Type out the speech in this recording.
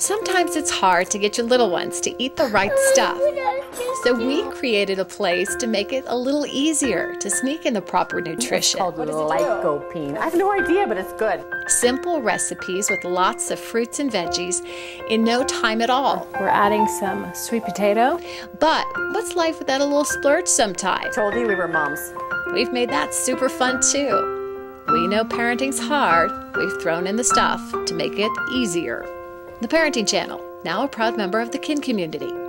Sometimes it's hard to get your little ones to eat the right stuff. So we created a place to make it a little easier to sneak in the proper nutrition. Called lycopene. I have no idea, but it's good. Simple recipes with lots of fruits and veggies in no time at all. We're adding some sweet potato. But what's life without a little splurge sometimes? Told you we were moms. We've made that super fun too. We know parenting's hard. We've thrown in the stuff to make it easier. The Parenting Channel, now a proud member of the KIN community.